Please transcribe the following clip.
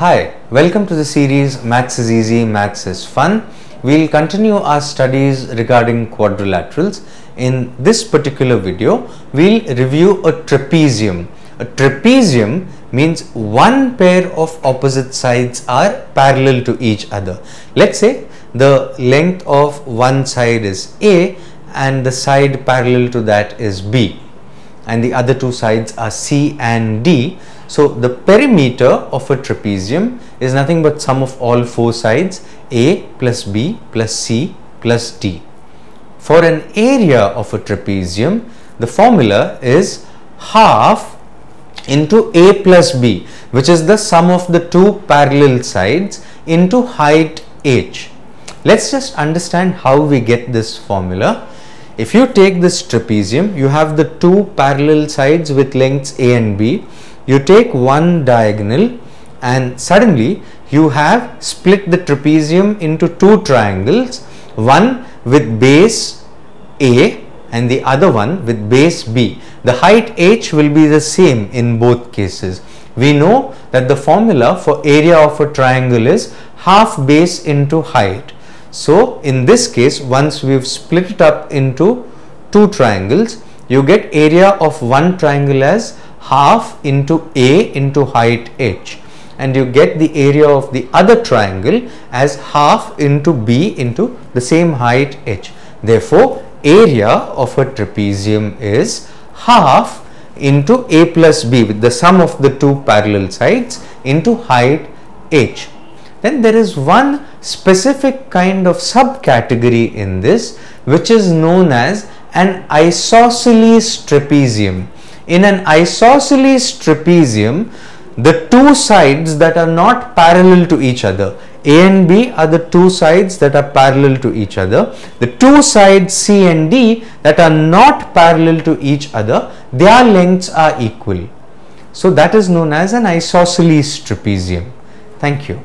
Hi, welcome to the series Maths is Easy, Maths is Fun. We'll continue our studies regarding quadrilaterals. In this particular video, we'll review a trapezium. A trapezium means one pair of opposite sides are parallel to each other. Let's say the length of one side is A and the side parallel to that is B and the other two sides are C and D. So the perimeter of a trapezium is nothing but sum of all four sides A plus B plus C plus D. For an area of a trapezium, the formula is half into A plus B which is the sum of the two parallel sides into height h. Let's just understand how we get this formula. If you take this trapezium, you have the two parallel sides with lengths A and B. You take one diagonal and suddenly you have split the trapezium into two triangles, one with base A and the other one with base B. The height h will be the same in both cases. We know that the formula for area of a triangle is half base into height. So in this case once we've split it up into two triangles you get area of one triangle as half into A into height h and you get the area of the other triangle as half into B into the same height h. Therefore area of a trapezium is half into A plus B with the sum of the two parallel sides into height h. Then there is one specific kind of subcategory in this which is known as an isosceles trapezium. In an isosceles trapezium, the two sides that are not parallel to each other, A and B are the two sides that are parallel to each other. The two sides C and D that are not parallel to each other, their lengths are equal. So that is known as an isosceles trapezium. Thank you.